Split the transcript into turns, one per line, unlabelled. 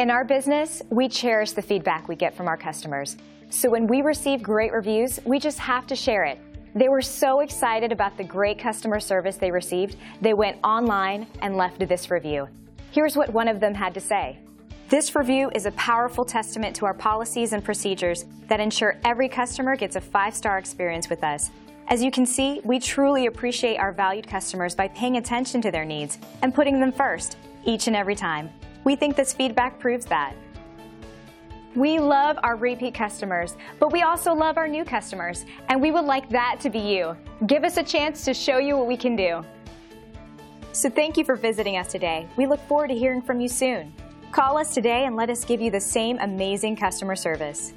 In our business, we cherish the feedback we get from our customers. So when we receive great reviews, we just have to share it. They were so excited about the great customer service they received, they went online and left this review. Here's what one of them had to say. This review is a powerful testament to our policies and procedures that ensure every customer gets a five-star experience with us. As you can see, we truly appreciate our valued customers by paying attention to their needs and putting them first, each and every time. We think this feedback proves that. We love our repeat customers, but we also love our new customers, and we would like that to be you. Give us a chance to show you what we can do. So thank you for visiting us today. We look forward to hearing from you soon. Call us today and let us give you the same amazing customer service.